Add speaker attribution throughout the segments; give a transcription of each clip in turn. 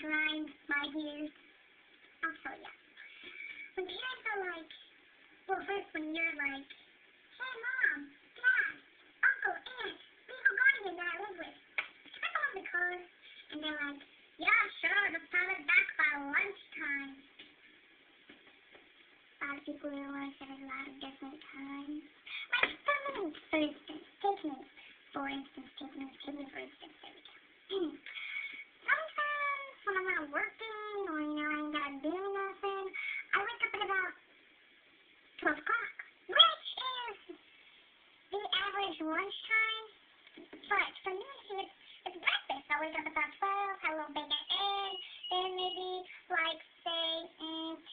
Speaker 1: grind my gears. Oh, also, yeah. When parents are like, well, first when you're like, hey, mom, dad, uncle, aunt, legal guardian that I live with, can I in the car? And they're like, yeah, sure, just have it back by lunchtime. A lot of people realize that at a lot of different times. Like, for for instance, take me, for instance, take me, take me for instance, working or, you know, I ain't gotta do nothing, I wake up at about 12 o'clock, which is the average lunchtime. But for me, it's, it's breakfast. I wake up at about 12, have a little bacon egg, then maybe, like, say, mm, 2,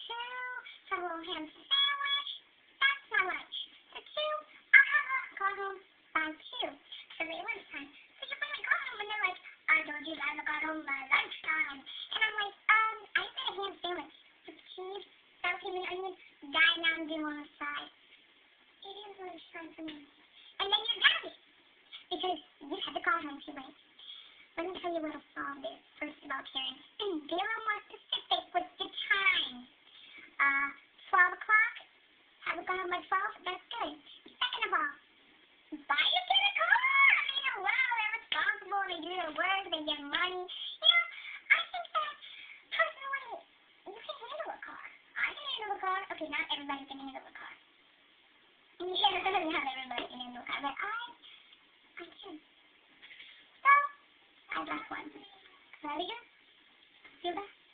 Speaker 1: have a little ham sandwich. That's my lunch. At 2, I'll have a go home by 2 for the lunchtime. So you bring me go home and they're like, I told you guys got home by lunchtime. And I'm like, um, I just had a ham sandwich with cheese, cream and onion, diet Mountain Dew on the side. It is lunchtime for me. And then you're happy because you had to call home too late. Let me tell you what a solve is. First of all, Karen, be a little more specific with the time. Uh, 12 o'clock? Have it gone home by 12? That's good. Second of all, buy your kid a car. I mean, wow, they're responsible. They do their work. They get money. You know, I think that, personally, you can handle a car. I can handle a car. Okay, not everybody can handle a car. Yeah, not everybody can handle a car, but I, I can. So, I got one. Ready? Feel that?